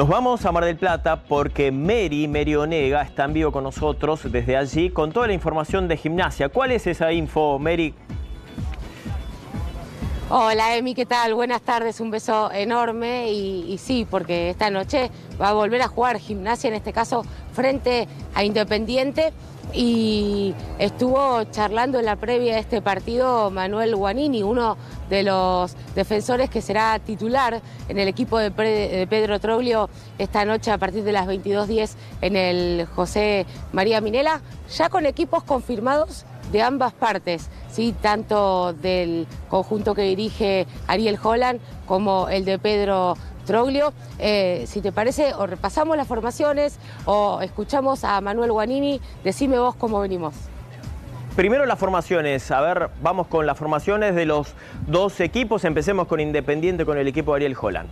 Nos vamos a Mar del Plata porque Mary, Mary Onega, está en vivo con nosotros desde allí con toda la información de gimnasia. ¿Cuál es esa info, Mary? Hola Emi, ¿qué tal? Buenas tardes, un beso enorme y, sí, porque esta noche va a volver a jugar gimnasia, en este caso frente a Independiente y estuvo charlando en la previa de este partido Manuel Guanini, uno de los defensores que será titular en el equipo de, Pedro Troglio esta noche a partir de las 22.10 en el José María Minela, ya con equipos confirmados de ambas partes, ¿sí? tanto del conjunto que dirige Ariel Holland como el de Pedro Troglio. Eh, si te parece, o repasamos las formaciones o escuchamos a Manuel Guanini. Decime vos cómo venimos. Primero las formaciones, a ver, vamos con las formaciones de los dos equipos. Empecemos con Independiente, con el equipo de Ariel Holland.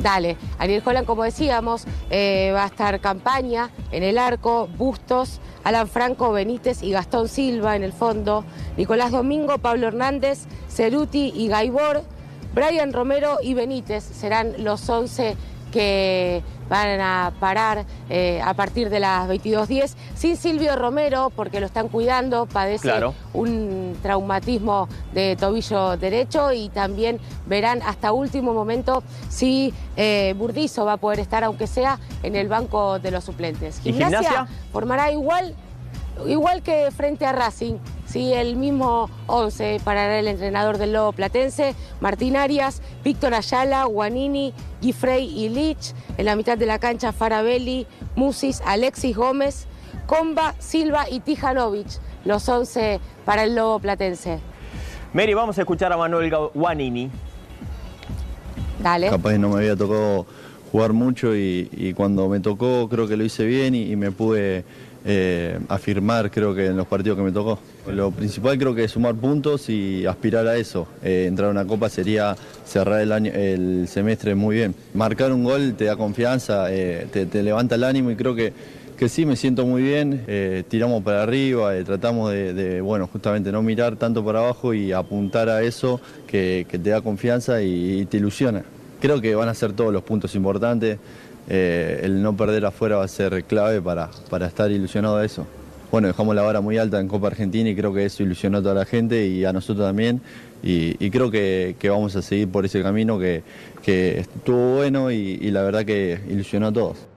Dale, Ariel Holland, como decíamos, eh, va a estar campaña en el arco, Bustos, Alan Franco, Benítez y Gastón Silva en el fondo, Nicolás Domingo, Pablo Hernández, Ceruti y Gaibor, Brian Romero y Benítez serán los 11 que van a parar eh, a partir de las 22.10, sin Silvio Romero, porque lo están cuidando, padece un traumatismo de tobillo derecho y también verán hasta último momento si eh, Burdizo va a poder estar, aunque sea en el banco de los suplentes. gimnasia? formará igual igual que frente a Racing, ¿sí? el mismo 11 para el entrenador del Lobo Platense, Martín Arias, Víctor Ayala, Guanini, Gifrey y Lich, en la mitad de la cancha Farabelli, Musis, Alexis Gómez, Comba, Silva y Tijanovic, los 11 para el Lobo Platense. Mary, vamos a escuchar a Manuel Guanini. Dale. Capaz no me había tocado jugar mucho y, cuando me tocó creo que lo hice bien y me pude eh, afirmar creo que en los partidos que me tocó. Lo principal creo que es sumar puntos y aspirar a eso. Eh, entrar a una copa sería cerrar el, año, el semestre muy bien. Marcar un gol te da confianza, eh, te, levanta el ánimo y creo que, que sí, me siento muy bien. tiramos para arriba, tratamos de, bueno, justamente no mirar tanto para abajo y apuntar a eso que, te da confianza y te ilusiona. Creo que van a ser todos los puntos importantes. Eh, el no perder afuera va a ser clave para, para estar ilusionado a eso. Bueno, dejamos la vara muy alta en Copa Argentina y creo que eso ilusionó a toda la gente y a nosotros también. Y, creo que, vamos a seguir por ese camino que, estuvo bueno y la verdad que ilusionó a todos.